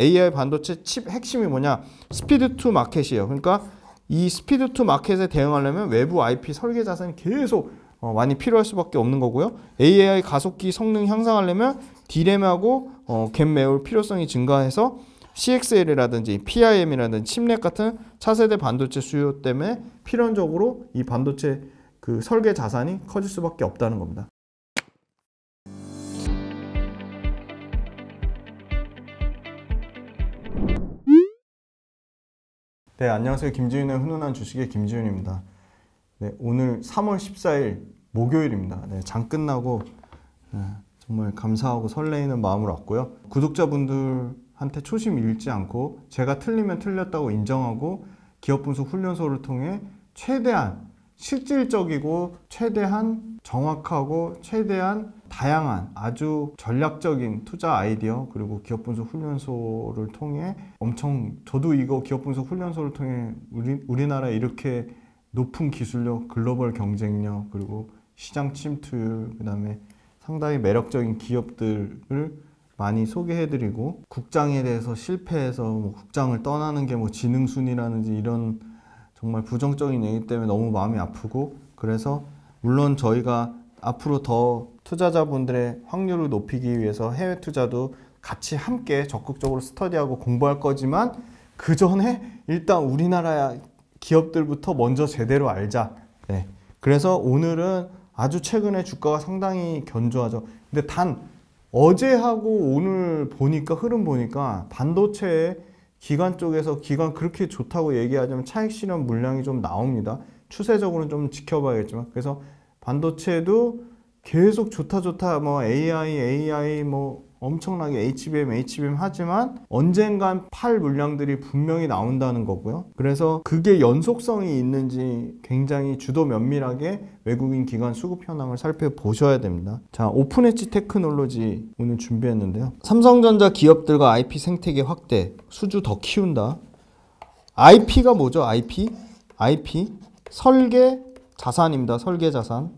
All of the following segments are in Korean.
AI 반도체 칩 핵심이 뭐냐? speed to market이에요. 그러니까 이 speed to market에 대응하려면 외부 IP 설계 자산이 계속 어, 많이 필요할 수밖에 없는 거고요. AI 가속기 성능 향상하려면 디램하고 어, 갭 메울 필요성이 증가해서 CXL이라든지 PIM이라든지 chiplet 같은 차세대 반도체 수요 때문에 필연적으로 이 반도체 그 설계 자산이 커질 수밖에 없다는 겁니다. 네, 안녕하세요. 김지윤의 훈훈한 주식의 김지윤입니다. 네, 오늘 3월 14일 목요일입니다. 네, 장 끝나고 네, 정말 감사하고 설레이는 마음으로 왔고요. 구독자분들한테 초심 잃지 않고 제가 틀리면 틀렸다고 인정하고 기업 분석 훈련소를 통해 최대한 실질적이고 최대한 정확하고 최대한 다양한 아주 전략적인 투자 아이디어 그리고 기업 분석 훈련소를 통해 엄청 저도 이거 기업 분석 훈련소를 통해 우리 우리나라에 이렇게 높은 기술력, 글로벌 경쟁력 그리고 시장 침투율 그다음에 상당히 매력적인 기업들을 많이 소개해드리고 국장에 대해서 실패해서 뭐 국장을 떠나는 게 뭐 지능순이라든지 이런 정말 부정적인 얘기 때문에 너무 마음이 아프고 그래서 물론 저희가 앞으로 더 투자자분들의 확률을 높이기 위해서 해외 투자도 같이 함께 적극적으로 스터디하고 공부할 거지만 그 전에 일단 우리나라 기업들부터 먼저 제대로 알자. 네. 그래서 오늘은 아주 최근에 주가가 상당히 견조하죠. 근데 단 어제하고 오늘 보니까 흐름 보니까 반도체 기관 쪽에서 기관 그렇게 좋다고 얘기하자면 차익 실현 물량이 좀 나옵니다. 추세적으로는 좀 지켜봐야겠지만 그래서 반도체도 계속 좋다 좋다 뭐 AI AI 뭐 엄청나게 HBM, HBM 하지만 언젠간 팔 물량들이 분명히 나온다는 거고요. 그래서 그게 연속성이 있는지 굉장히 주도 면밀하게 외국인 기관 수급 현황을 살펴보셔야 됩니다. 자, 오픈 엣지 테크놀로지 오늘 준비했는데요. 삼성전자 기업들과 IP 생태계 확대, 수주 더 키운다. IP가 뭐죠? IP? IP 설계 자산입니다. 설계 자산.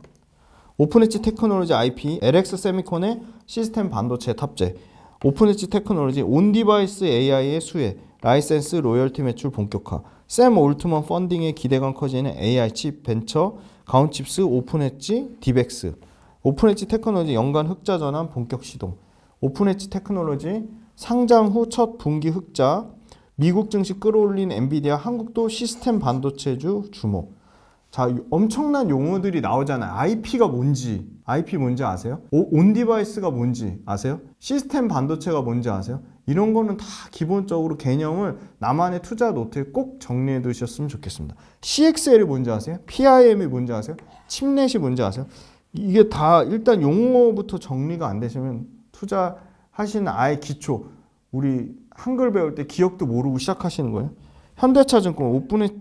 오픈엣지 테크놀로지 IP, LX 세미콘의 시스템 반도체 탑재, 오픈엣지 테크놀로지 on-device AI의 수혜, 라이센스 로열티 매출 본격화, 샘 올트먼 펀딩의 기대감 커지는 AI 칩 벤처, 가온칩스 오픈엣지 디벡스, 오픈엣지 테크놀로지 연간 흑자 전환 본격 시동, 오픈엣지 테크놀로지 상장 후 첫 분기 흑자, 미국 증시 끌어올린 엔비디아 한국도 시스템 반도체주 주목. 자, 엄청난 용어들이 나오잖아요. IP가 뭔지, IP 뭔지 아세요? on-device가 뭔지 아세요? 시스템 반도체가 뭔지 아세요? 이런 거는 다 기본적으로 개념을 나만의 투자 노트에 꼭 정리해 두셨으면 좋겠습니다. CXL이 뭔지 아세요? PIM이 뭔지 아세요? 칩넷이 뭔지 아세요? 이게 다 일단 용어부터 정리가 안 되시면 투자하시는 아예 기초, 우리 한글 배울 때 기역도 모르고 시작하시는 거예요. 현대차증권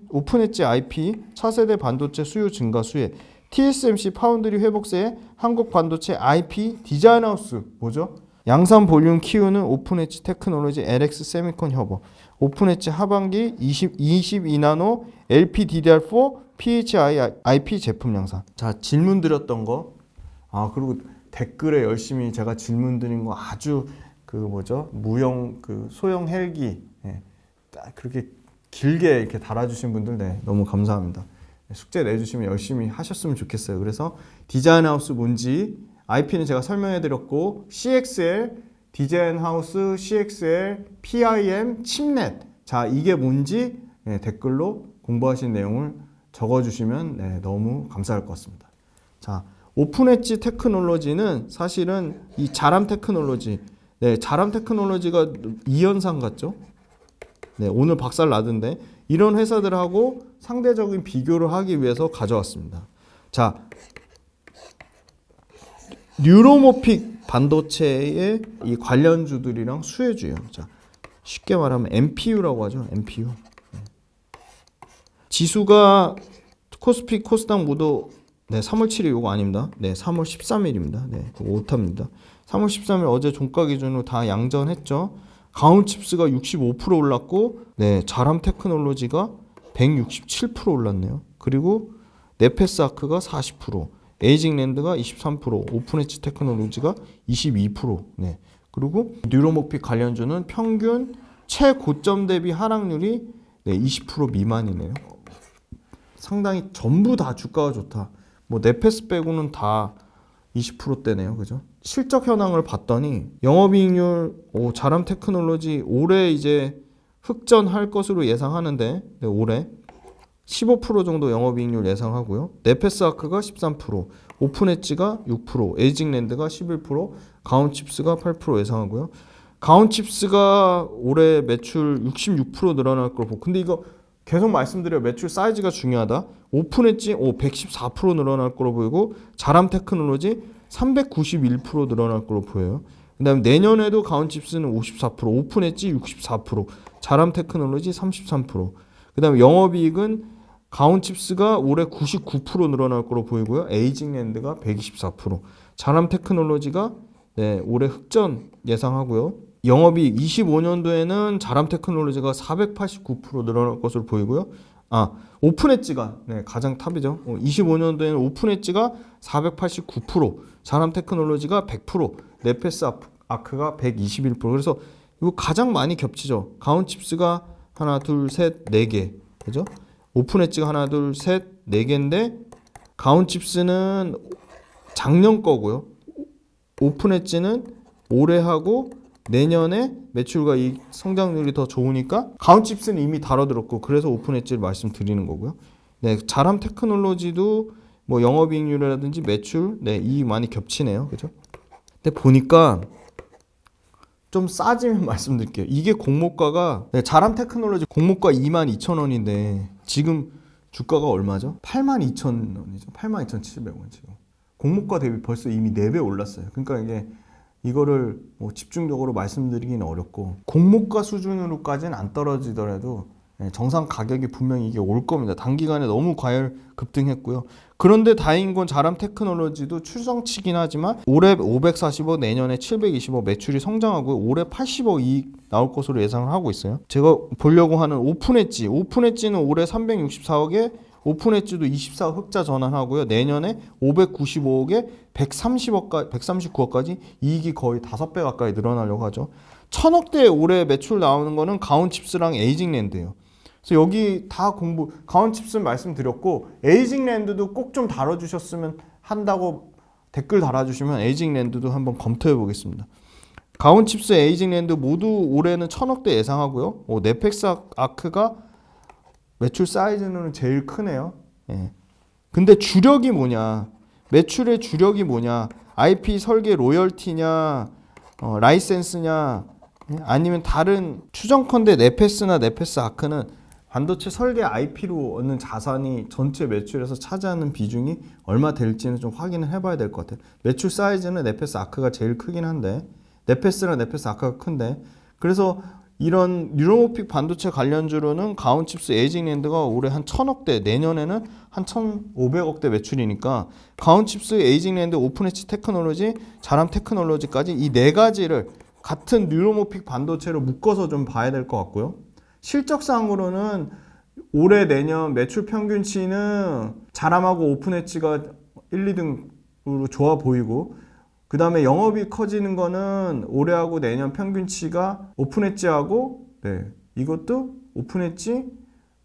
오픈엣지 IP 차세대 반도체 수요 증가 수혜. TSMC foundry 회복세에 한국 반도체 IP design house 뭐죠? 양산 볼륨 키우는 오픈 엣지 테크놀로지 LX 세미콘 협업. 오픈 엣지 하반기 20, 22나노 LPDDR4 PHY IP 제품 양산. 자 질문 드렸던 거. 아 그리고 댓글에 열심히 제가 질문 드린 거 아주 그 뭐죠? 무형 그 소형 헬기. 예. 그렇게 길게 이렇게 달아주신 분들 네, 너무 감사합니다. 숙제 내주시면 열심히 하셨으면 좋겠어요. 그래서 디자인 하우스 뭔지 IP는 제가 설명해 드렸고 CXL, 디자인 하우스, CXL, PIM, 칩넷 자 이게 뭔지 네, 댓글로 공부하신 내용을 적어주시면 네, 너무 감사할 것 같습니다. 자 오픈 엣지 테크놀로지는 사실은 이 자람 테크놀로지 네, 자람 테크놀로지가 이현상 같죠? 네, 오늘 박살 나던데 이런 회사들하고 상대적인 비교를 하기 위해서 가져왔습니다. 자, neuromorphic 반도체의 이 관련주들이랑 수혜주예요. 자, 쉽게 말하면 NPU라고 하죠. NPU. 네. 지수가 코스피 코스닥 모두 네, 3월 7일 이거 아닙니다. 네, 3월 13일입니다. 네, 오타입니다. 3월 13일 어제 종가 기준으로 다 양전했죠. 가온칩스가 65% 올랐고 네, 자람 테크놀로지가 167% 올랐네요. 그리고 네페스아크가 40%, 에이직랜드가 23%, 오픈엣지 테크놀로지가 22%. 네. 그리고 neuromorphic 관련주는 평균 최고점 대비 하락률이 네, 20% 미만이네요. 상당히 전부 다 주가가 좋다. 뭐 네페스 빼고는 다 20%대네요. 그죠? 실적 현황을 봤더니 영업이익률 오, 자람 테크놀로지 올해 이제 흑전할 것으로 예상하는데 네, 올해 15% 정도 영업이익률 예상하고요. 네페스 아크가 13%, 오픈엣지가 6%, 에이징랜드가 11%, 가온칩스가 8% 예상하고요. 가온칩스가 올해 매출 66% 늘어날 걸 보고 근데 이거 계속 말씀드려요. 매출 사이즈가 중요하다. 오픈엣지 오 114% 늘어날 거로 보이고 자람 테크놀로지 391% 늘어날 거로 보여요. 그다음에 내년에도 가온칩스는 54%, 오픈엣지 64%, 자람 테크놀로지 33%. 그다음에 영업이익은 가온칩스가 올해 99% 늘어날 거로 보이고요. 에이직랜드가 124%, 자람 테크놀로지가 네, 올해 흑전 예상하고요. 영업이익 25년도에는 자람 테크놀로지가 489% 늘어날 것으로 보이고요. 아, 오픈엣지가 네, 가장 top이죠. 25년도에는 오픈엣지가 489%, 자람 테크놀로지가 100%, 네페스 아크가 121%. 그래서 이거 가장 많이 겹치죠. 가온칩스가 하나, 둘, 셋, 네 개. 그죠? 오픈 엣지가 하나, 둘, 셋, 네 개인데 가온칩스는 작년 거고요. 오픈 엣지는 올해 하고 내년에 매출과 이 성장률이 더 좋으니까 가온칩스는 이미 다뤄드렸고 그래서 오픈 엣지를 말씀드리는 거고요. 네, 자람 테크놀로지도 뭐 영업이익률이라든지 매출, 네, 이익 많이 겹치네요. 그죠? 근데 보니까 좀 싸지면 말씀드릴게요. 이게 공모가가 네, 자람 테크놀로지 공모가 2만 2천 원인데 지금 주가가 얼마죠? 8만 2천 원이죠. 8만 2,700원 지금. 공모가 대비 벌써 이미 4배 올랐어요. 그러니까 이게 이거를 뭐 집중적으로 말씀드리기는 어렵고 공모가 수준으로까지는 안 떨어지더라도 예, 정상 가격이 분명히 이게 올 겁니다. 단기간에 너무 과열 급등했고요. 그런데 다행인 건 자람 테크놀로지도 추정치긴 하지만 올해 540억 내년에 720억 매출이 성장하고 올해 80억 이익 나올 것으로 예상을 하고 있어요. 제가 보려고 하는 오픈 엣지, 오픈 엣지는 올해 364억에 오픈 엣지도 24억 흑자 전환하고요. 내년에 595억에 130억까지 139억까지 이익이 거의 5배 가까이 늘어나려고 하죠. 천억대 올해 매출 나오는 거는 가온칩스랑 에이직랜드예요. 그래서 여기 다 공부 가온칩스 말씀드렸고 에이직랜드도 꼭 좀 다뤄주셨으면 한다고 댓글 달아주시면 에이직랜드도 한번 검토해 보겠습니다. 가온칩스, 에이직랜드 모두 올해는 천억대 예상하고요. 오, 네페스 아크가 매출 사이즈는 제일 크네요. 예. 근데 주력이 뭐냐? 매출의 주력이 뭐냐? IP 설계 로열티냐, 어, 라이센스냐, 예? 아니면 다른 추정컨대 네페스나 네페스 아크는 반도체 설계 IP로 얻는 자산이 전체 매출에서 차지하는 비중이 얼마 될지는 좀 확인을 해봐야 될 것 같아요. 매출 사이즈는 네페스 아크가 제일 크긴 한데 네페스랑 네페스 아크가 큰데 그래서 이런 neuromorphic 반도체 관련주로는 가온칩스 에이직랜드가 올해 한 천억대 내년에는 한 천오백억대 매출이니까 가온칩스 에이직랜드 오픈엣지 테크놀로지 자람 테크놀로지까지 이 네 가지를 같은 neuromorphic 반도체로 묶어서 좀 봐야 될 것 같고요. 실적상으로는 올해 내년 매출 평균치는 자람하고 오픈엣지가 1, 2등으로 좋아 보이고 그 다음에 영업이 커지는 거는 올해하고 내년 평균치가 오픈엣지하고 네 이것도 오픈엣지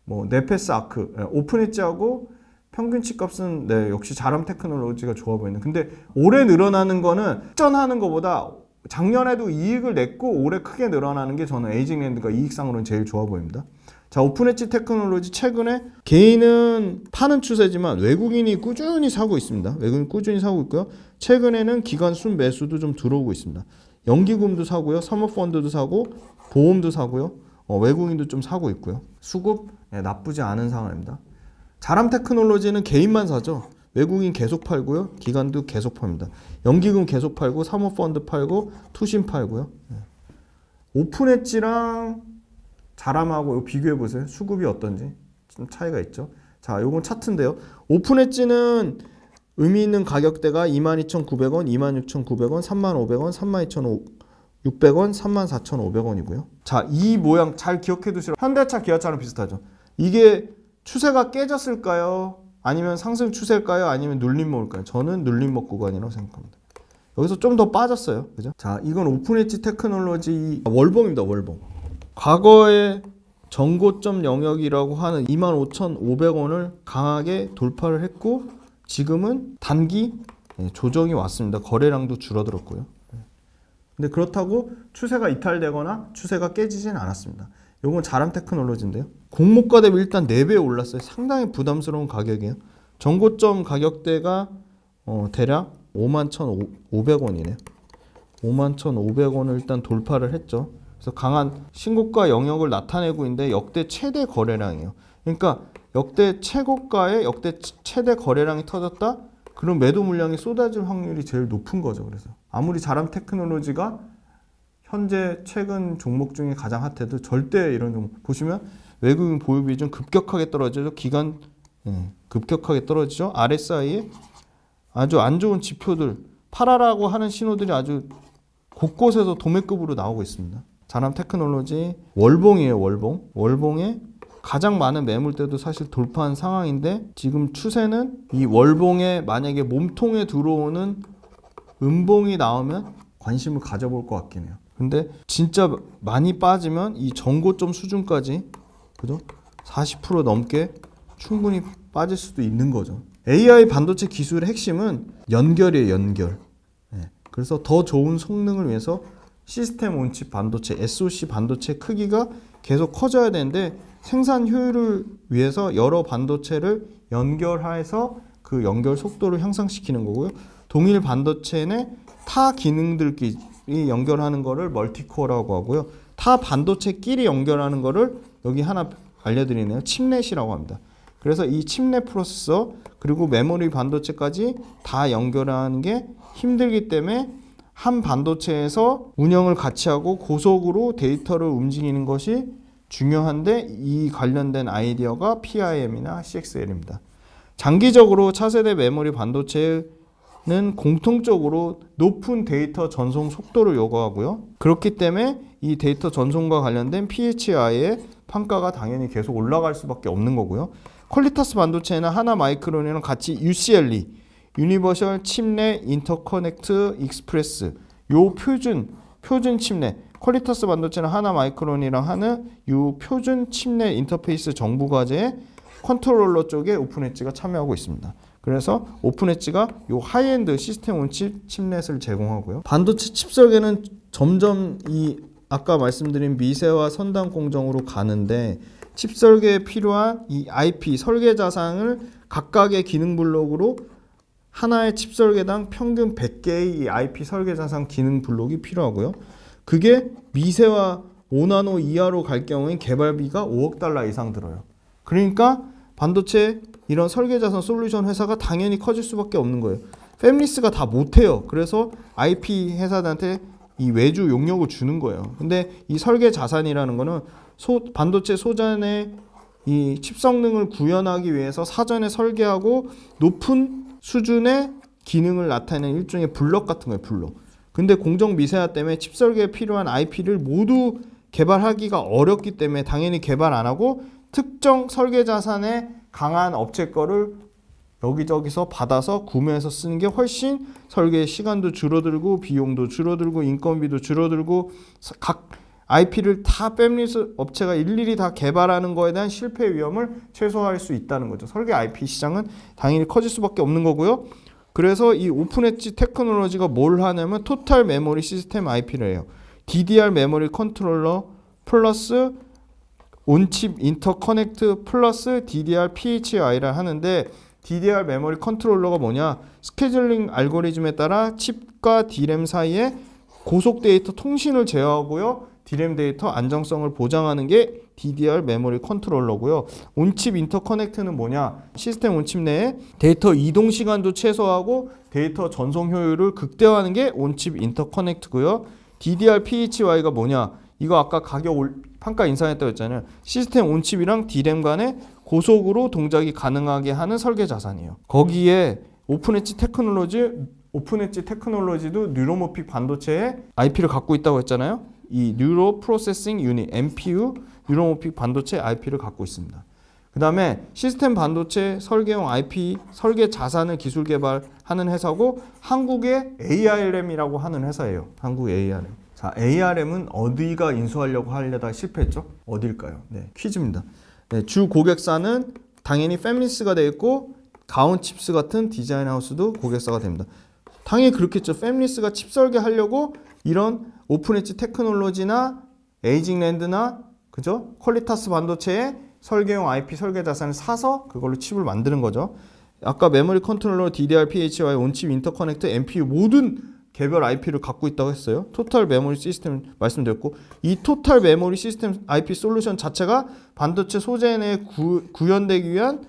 뭐 네페스 아크 네, 오픈엣지하고 평균치 값은 네 역시 자람 테크놀로지가 좋아 보이는 근데 올해 늘어나는 거는 전환하는 것보다 작년에도 이익을 냈고 올해 크게 늘어나는 게 저는 에이직랜드가 이익상으로는 제일 좋아 보입니다. 자, 오픈 엣지 테크놀로지 최근에 개인은 파는 추세지만 외국인이 꾸준히 사고 있습니다. 외국인 꾸준히 사고 있고요. 최근에는 기관 순 매수도 좀 들어오고 있습니다. 연기금도 사고요. 사모펀드도 사고 보험도 사고요. 어, 외국인도 좀 사고 있고요. 수급 네, 나쁘지 않은 상황입니다. 자람 테크놀로지는 개인만 사죠. 외국인 계속 팔고요. 기관도 계속 팝니다. 연기금 계속 팔고 사모펀드 팔고 투신 팔고요. 네. 오픈엣지랑 자람하고 비교해 보세요. 수급이 어떤지 좀 차이가 있죠. 자, 요건 차트인데요. 오픈 엣지는 의미 있는 가격대가 22,900원, 26,900원, 36,500원, 32,600원, 34,500원이고요. 자, 이 모양 잘 기억해 두시라. 현대차, 기아차랑 비슷하죠. 이게 추세가 깨졌을까요? 아니면 상승 추세일까요? 아니면 눌림목일까요? 저는 눌림목 구간이라고 생각합니다. 여기서 좀 더 빠졌어요. 그죠? 자, 이건 오픈엣지 테크놀로지 월봉입니다. 월봉. 과거에 전고점 영역이라고 하는 25,500원을 강하게 돌파를 했고 지금은 단기 예, 조정이 왔습니다. 거래량도 줄어들었고요. 예. 근데 그렇다고 추세가 이탈되거나 추세가 깨지진 않았습니다. 이건 자람 테크놀로지인데요. 공모가 대비 일단 4배 올랐어요. 상당히 부담스러운 가격이에요. 전고점 가격대가 어, 대략 51,500원이네요. 51,500원을 일단 돌파를 했죠. 그래서 강한 신고가 영역을 나타내고 있는데 역대 최대 거래량이에요. 그러니까 역대 최고가에 역대 최대 거래량이 터졌다? 그럼 매도 물량이 쏟아질 확률이 제일 높은 거죠. 그래서 아무리 자람 테크놀로지가 현재 최근 종목 중에 가장 핫해도 절대 이런 종목 보시면 외국인 보유 비중 급격하게 떨어지죠. 기간 예, 급격하게 떨어지죠. RSI에 아주 안 좋은 지표들 팔아라고 하는 신호들이 아주 곳곳에서 도매급으로 나오고 있습니다. 자남 테크놀로지 월봉이에요, 월봉. 월봉에 가장 많은 매물대도 사실 돌파한 상황인데 지금 추세는 이 월봉에 만약에 몸통에 들어오는 음봉이 나오면 관심을 가져볼 것 같긴 해요. 근데 진짜 많이 빠지면 이 전고점 수준까지 그죠? 40% 넘게 충분히 빠질 수도 있는 거죠. AI 반도체 기술의 핵심은 연결이에요, 연결. 네. 그래서 더 좋은 성능을 위해서 시스템 온칩 반도체, SoC 반도체 크기가 계속 커져야 되는데 생산 효율을 위해서 여러 반도체를 연결해서 그 연결 속도를 향상시키는 거고요. 동일 반도체 내타 기능들끼리 연결하는 거를 멀티코어라고 하고요. 타 반도체끼리 연결하는 거를 여기 하나 알려드리네요. chiplet이라고 합니다. 그래서 이 chiplet 프로세서 그리고 메모리 반도체까지 다 연결하는 게 힘들기 때문에 한 반도체에서 운영을 같이 하고 고속으로 데이터를 움직이는 것이 중요한데 이 관련된 아이디어가 PIM이나 CXL입니다. 장기적으로 차세대 메모리 반도체는 공통적으로 높은 데이터 전송 속도를 요구하고요. 그렇기 때문에 이 데이터 전송과 관련된 PHY의 판가가 당연히 계속 올라갈 수밖에 없는 거고요. 퀄리타스 반도체나 하나 마이크론이랑 같이 UCIe, Universal Chiplet Interconnect Express 요 표준 표준 chiplet 퀄리타스 반도체는 하나 마이크론이랑 하는 요 표준 chiplet 인터페이스 정부 과제에 컨트롤러 쪽에 오픈엣지가 참여하고 있습니다. 그래서 오픈엣지가 요 하이엔드 시스템 on-chip chiplet을 제공하고요. 반도체 칩 설계는 점점 이 아까 말씀드린 미세화 선단 공정으로 가는데 칩 설계에 필요한 이 IP 설계 자산을 각각의 기능 블록으로 하나의 칩 설계당 평균 100개의 이 IP 설계 자산 기능 블록이 필요하고요. 그게 미세화 5나노 이하로 갈 경우엔 개발비가 5억 달러 이상 들어요. 그러니까 반도체 이런 설계 자산 솔루션 회사가 당연히 커질 수밖에 없는 거예요. 패밀리스가 다 못해요. 그래서 IP 회사들한테 이 외주 용역을 주는 거예요. 근데 이 설계 자산이라는 거는 소, 반도체 소잔의 이 칩 성능을 구현하기 위해서 사전에 설계하고 높은 수준의 기능을 나타내는 일종의 블럭 같은 거예요, 블럭. 근데 공정 미세화 때문에 칩 설계에 필요한 IP를 모두 개발하기가 어렵기 때문에 당연히 개발 안 하고 특정 설계 자산의 강한 업체 거를 여기저기서 받아서 구매해서 쓰는 게 훨씬 설계 시간도 줄어들고 비용도 줄어들고 인건비도 줄어들고 각 IP를 다 팹리스 업체가 일일이 다 개발하는 거에 대한 실패 위험을 최소화할 수 있다는 거죠. 설계 IP 시장은 당연히 커질 수밖에 없는 거고요. 그래서 이 오픈 엣지 테크놀로지가 뭘 하냐면 토탈 메모리 시스템 IP를 해요. DDR 메모리 컨트롤러 플러스 on-chip interconnect 플러스 DDR PHY를 하는데 DDR 메모리 컨트롤러가 뭐냐? 스케줄링 알고리즘에 따라 칩과 D램 사이에 고속 데이터 통신을 제어하고요. D램 데이터 안정성을 보장하는 게 DDR 메모리 컨트롤러고요. on-chip interconnect는 뭐냐? 시스템 on-chip 내에 데이터 이동 시간도 최소화하고 데이터 전송 효율을 극대화하는 게 on-chip interconnect고요. DDR PHY가 뭐냐? 이거 아까 가격 올, 판가 인상했다고 했잖아요. 시스템 on-chip이랑 D램 간에 고속으로 동작이 가능하게 하는 설계 자산이에요. 거기에 오픈 엣지 테크놀로지 오픈 엣지 테크놀로지도 neuromorphic 반도체에 IP를 갖고 있다고 했잖아요. 이 neuro processing unit NPU neuromorphic 반도체 IP를 갖고 있습니다. 그 다음에 시스템 반도체 설계용 IP 설계 자산을 기술 개발하는 회사고 한국의 ARM이라고 하는 회사예요. 한국 ARM. 자, ARM은 어디가 인수하려고 하려다 실패했죠? 어딜까요? 네, 퀴즈입니다. 네, 주 고객사는 당연히 되어 있고 가온칩스 같은 디자인 하우스도 고객사가 됩니다. 당연히 그렇겠죠. 팹리스가 칩 설계하려고 이런 오픈 엣지 테크놀로지나 에이직랜드나 그죠? 퀄리타스 반도체의 설계용 IP 설계 자산을 사서 그걸로 칩을 만드는 거죠. 아까 메모리 컨트롤러, DDR, PHY, on-chip, interconnect, NPU 모든 개별 IP를 갖고 있다고 했어요. 토탈 메모리 시스템 말씀드렸고 이 토탈 메모리 시스템 IP 솔루션 자체가 반도체 소재 내에 구, 구현되기 위한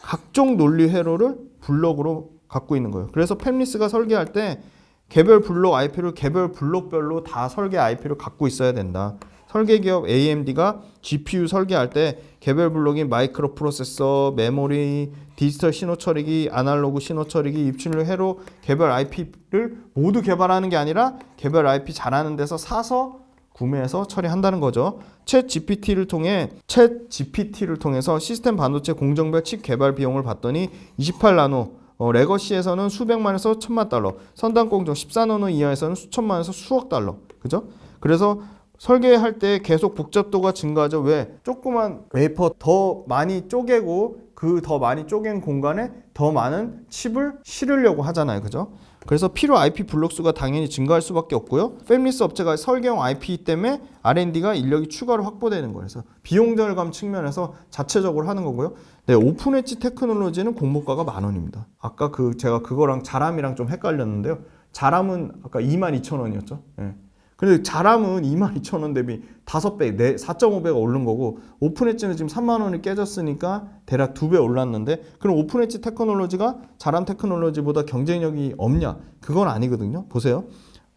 각종 논리 회로를 블록으로 갖고 있는 거예요. 그래서 팹리스가 설계할 때 개별 블록 IP를 개별 블록별로 다 설계 IP를 갖고 있어야 된다. 설계 기업 AMD가 GPU 설계할 때 개별 블록인 마이크로 프로세서, 메모리, 디지털 신호 처리기, 아날로그 신호 처리기, 입출력 회로 개별 IP를 모두 개발하는 게 아니라 개별 IP 잘하는 데서 사서 구매해서 처리한다는 거죠. 챗 GPT를 통해 챗 GPT를 통해서 시스템 반도체 공정별 칩 개발 비용을 봤더니 28나노 어, legacy에서는 수백만에서 천만 달러, 선단 공정 14나노 이하에서는 수천만에서 수억 달러. 그죠? 그래서 설계할 때 계속 복잡도가 증가하죠. 왜? 조그만 웨이퍼 더 많이 쪼개고 그 더 많이 쪼갠 공간에 더 많은 칩을 실으려고 하잖아요. 그죠? 그래서 필요 IP 블록 수가 당연히 증가할 수밖에 없고요. 팹리스 업체가 설계용 IP 때문에 R&D가 인력이 추가로 확보되는 거예요. 그래서 비용 절감 측면에서 자체적으로 하는 거고요. 네, 오픈 엣지 테크놀로지는 공모가가 만 원입니다. 아까 그 제가 그거랑 자람이랑 좀 헷갈렸는데요. 자람은 아까 22,000원이었죠. 네. 근데 자람은 22,000원 대비 5배, 4.5배가 오른 거고 오픈 엣지는 지금 3만 원이 깨졌으니까 대략 2배 올랐는데 그럼 오픈 엣지 테크놀로지가 자람 테크놀로지보다 경쟁력이 없냐? 그건 아니거든요. 보세요.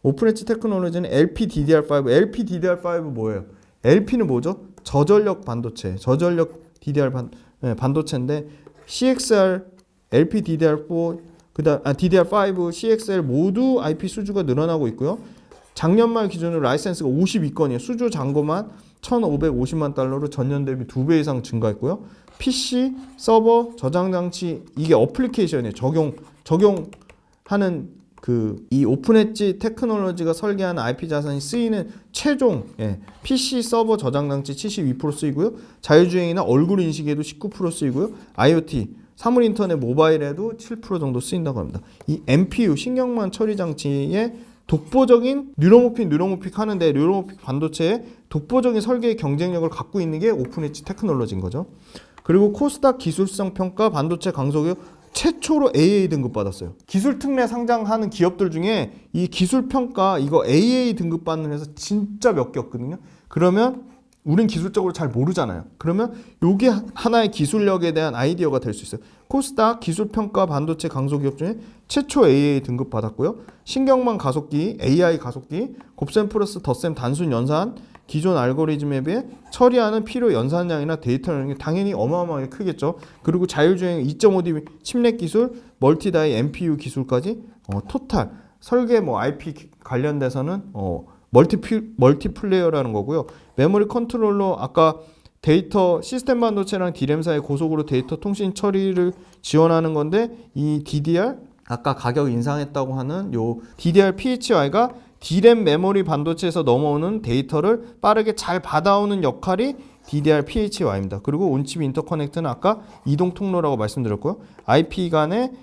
오픈 엣지 테크놀로지는 LPDDR5, LPDDR5 뭐예요? LP는 뭐죠? 저전력 반도체, 저전력 DDR 반, 네, 반도체인데 CXR, LPDDR4, 그다음 아, DDR5, CXL 모두 IP 수주가 늘어나고 있고요. 작년 말 기준으로 라이센스가 52건이에요. 수주 잔고만 1,550만 달러로 전년 대비 2배 이상 증가했고요. PC, 서버, 저장 장치 이게 application이에요. 적용 적용하는 그 이 오픈 엣지 테크놀로지가 설계한 IP 자산이 쓰이는 최종 예, PC 서버 저장 장치 72% 쓰이고요. 자율주행이나 얼굴 인식에도 19% 쓰이고요. IoT 사물 인터넷 모바일에도 7% 정도 쓰인다고 합니다. 이 NPU 신경망 처리 장치에 독보적인 neuromorphic neuromorphic 하는데 neuromorphic 반도체의 독보적인 설계의 경쟁력을 갖고 있는 게 오픈 엣지 테크놀로지인 거죠. 그리고 코스닥 기술성 평가 반도체 강소기업 최초로 AA 등급 받았어요. 기술 특례 상장하는 기업들 중에 이 기술 평가 이거 AA 등급 받는 회사 진짜 몇 개 없거든요. 그러면 우린 기술적으로 잘 모르잖아요. 그러면 이게 하나의 기술력에 대한 아이디어가 될 수 있어요. 코스닥 기술평가 반도체 강소기업 중에 최초 AA 등급 받았고요. 신경망 가속기, AI 가속기, 곱셈 플러스 덧셈 단순 연산, 기존 알고리즘에 비해 처리하는 필요 연산량이나 데이터량이 당연히 어마어마하게 크겠죠. 그리고 자율주행 2.5D chiplet 기술, multi-die NPU 기술까지 어, 토탈 설계 뭐 IP 관련돼서는 어, multi multiplayer라는 거고요. 메모리 컨트롤러 아까 데이터 시스템 반도체랑 디램 사이 고속으로 데이터 통신 처리를 지원하는 건데 이 DDR 아까 가격 인상했다고 하는 요 DDR PHY가 디램 메모리 반도체에서 넘어오는 데이터를 빠르게 잘 받아오는 역할이 DDR PHY입니다. 그리고 on-chip interconnect는 아까 이동 통로라고 말씀드렸고요. IP 간의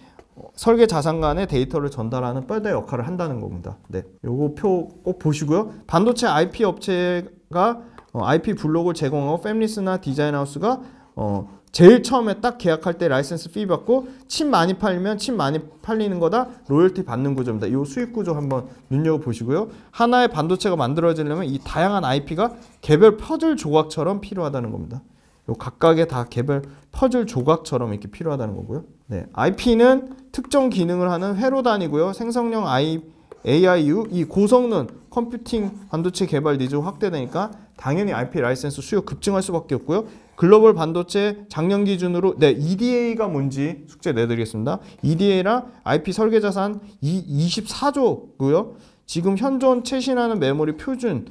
설계 자산 간의 데이터를 전달하는 뼈대 역할을 한다는 겁니다. 네. 요거 표 꼭 보시고요. 반도체 IP 업체가 어, IP 블록을 제공하고 fabless나 design house가 어, 제일 처음에 딱 계약할 때 라이센스 fee 받고 칩 많이 팔리면 칩 많이 팔리는 거다 로열티 받는 구조입니다. 이 수익 구조 한번 눈여겨 보시고요. 하나의 반도체가 만들어지려면 이 다양한 IP가 개별 퍼즐 조각처럼 필요하다는 겁니다. 요 각각의 다 개별 퍼즐 조각처럼 이렇게 필요하다는 거고요. 네, IP는 특정 기능을 하는 회로 단위고요. 생성형 AI용 이 고성능 컴퓨팅 반도체 개발 니즈 확대되니까 당연히 IP 라이센스 수요 급증할 수밖에 없고요. 글로벌 반도체 작년 기준으로 네 EDA가 뭔지 숙제 내드리겠습니다. EDA랑 IP 설계 자산 24조고요. 지금 현존 최신하는 메모리 표준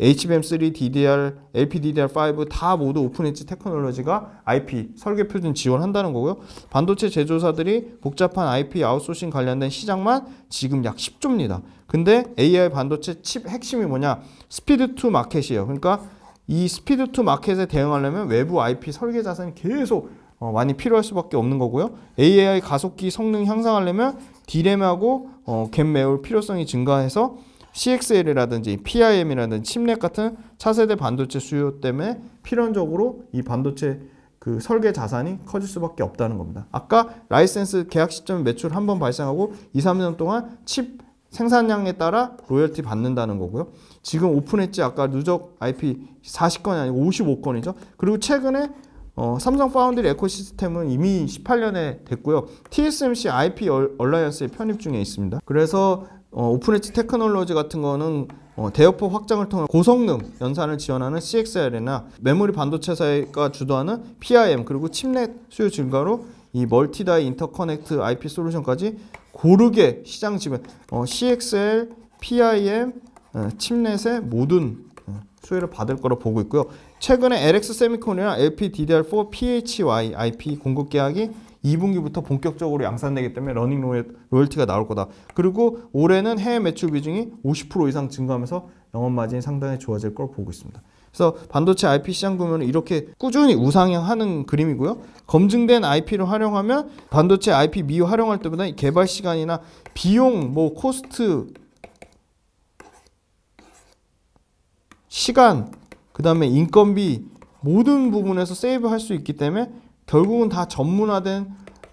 HBM3, DDR, LPDDR5 다 모두 오픈 엣지 테크놀로지가 IP 설계 표준 지원한다는 거고요. 반도체 제조사들이 복잡한 IP 아웃소싱 관련된 시장만 지금 약 10조입니다. 근데 AI 반도체 칩 핵심이 뭐냐? speed to market이에요. 그러니까 이 speed to market에 대응하려면 외부 IP 설계 자산이 계속 어, 많이 필요할 수밖에 없는 거고요. AI 가속기 성능 향상하려면 디램하고 어, 갭 메울 필요성이 증가해서 CXL이라든지 PIM이라든지 chiplet 같은 차세대 반도체 수요 때문에 필연적으로 이 반도체 그 설계 자산이 커질 수밖에 없다는 겁니다. 아까 라이센스 계약 시점에 매출 한 번 발생하고 2, 3년 동안 칩 생산량에 따라 로열티 받는다는 거고요. 지금 오픈 엣지 아까 누적 IP 40건이 아니고 55건이죠. 그리고 최근에 어, 삼성 foundry ecosystem은 이미 18년에 됐고요. TSMC IP Alliance에 편입 중에 있습니다. 그래서 어, 오픈 엣지 테크놀로지 같은 거는 어, 대역폭 확장을 통한 고성능 연산을 지원하는 CXL이나 메모리 반도체사가 주도하는 PIM 그리고 chiplet 수요 증가로 이 multi-die interconnect IP 솔루션까지 고르게 시장 지배 어, CXL, PIM, 어, 칩넷의 모든 어, 수혜를 받을 거로 보고 있고요. 최근에 LX 세미콘이랑 LPDDR4 PHY IP 공급 계약이 2분기부터 본격적으로 양산되기 때문에 running royalty가 나올 거다. 그리고 올해는 해외 매출 비중이 50% 이상 증가하면서 영업 마진이 상당히 좋아질 걸 보고 있습니다. 그래서 반도체 IP 시장 규모는 이렇게 꾸준히 우상향하는 그림이고요. 검증된 IP를 활용하면 반도체 IP 미 활용할 때보다 개발 시간이나 비용, 뭐 코스트, 시간, 그 다음에 인건비 모든 부분에서 save할 수 있기 때문에 결국은 다 전문화된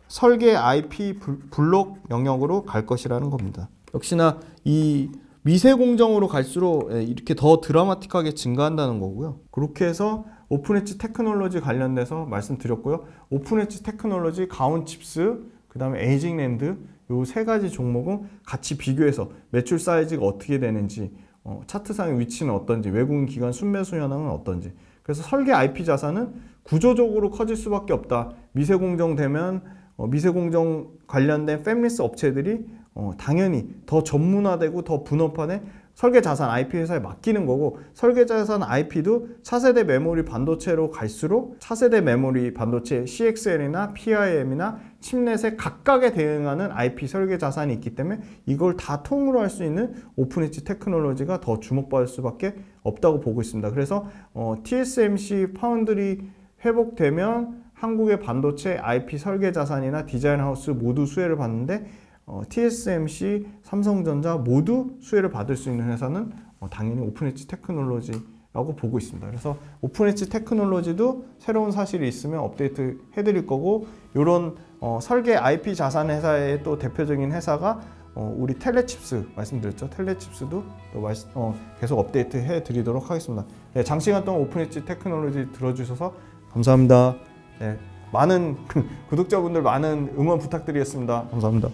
설계 IP 블록 영역으로 갈 것이라는 겁니다. 역시나 이 미세 공정으로 갈수록 예, 이렇게 더 드라마틱하게 증가한다는 거고요. 그렇게 해서 오픈 엣지 테크놀로지 관련돼서 말씀드렸고요. 오픈 엣지 테크놀로지, 가온 칩스, 그 다음에 에이직랜드 요 세 가지 종목은 같이 비교해서 매출 사이즈가 어떻게 되는지 어, 차트상의 위치는 어떤지 외국인 기관 순매수 현황은 어떤지 그래서 설계 IP 자산은 구조적으로 커질 수밖에 없다. 미세 공정 되면 어, 미세 공정 관련된 팹리스 업체들이 어, 당연히 더 전문화되고 더 분업화된 설계 자산 IP 회사에 맡기는 거고 설계 자산 IP도 차세대 메모리 반도체로 갈수록 차세대 메모리 반도체 CXL이나 PIM이나 칩넷에 각각에 대응하는 IP 설계 자산이 있기 때문에 이걸 다 통으로 할 수 있는 오픈 엣지 테크놀로지가 더 주목받을 수밖에 없다고 보고 있습니다. 그래서 어, TSMC foundry 회복되면 한국의 반도체 IP 설계 자산이나 design house 모두 수혜를 받는데 어, TSMC, 삼성전자 모두 수혜를 받을 수 있는 회사는 어, 당연히 오픈 엣지 테크놀로지라고 보고 있습니다. 그래서 오픈 엣지 테크놀로지도 새로운 사실이 있으면 업데이트 해드릴 거고 이런 어, 설계 IP 자산 회사의 또 대표적인 회사가 어, 우리 텔레칩스 말씀드렸죠. 텔레칩스도 또 말씀, 어, 계속 업데이트 해드리도록 하겠습니다. 네, 장시간 동안 오픈 엣지 테크놀로지 들어주셔서 감사합니다. 네, 많은 구독자분들 많은 응원 부탁드리겠습니다. 감사합니다.